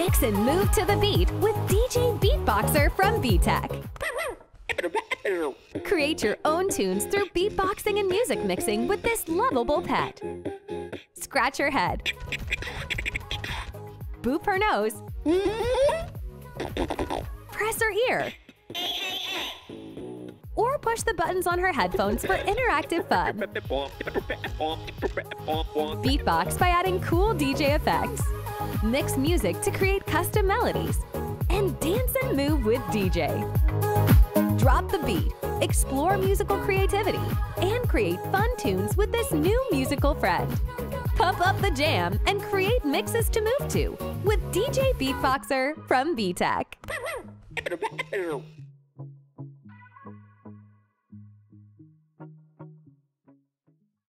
Mix and move to the beat with DJ Beat Boxer from VTech. Create your own tunes through beatboxing and music mixing with this lovable pet. Scratch her head. Boop her nose. Press her ear. Or push the buttons on her headphones for interactive fun. Beatbox by adding cool DJ effects. Mix music to create custom melodies. And dance and move with DJ. Drop the beat, explore musical creativity, and create fun tunes with this new musical friend. Pump up the jam and create mixes to move to with DJ Beat Boxer from VTech.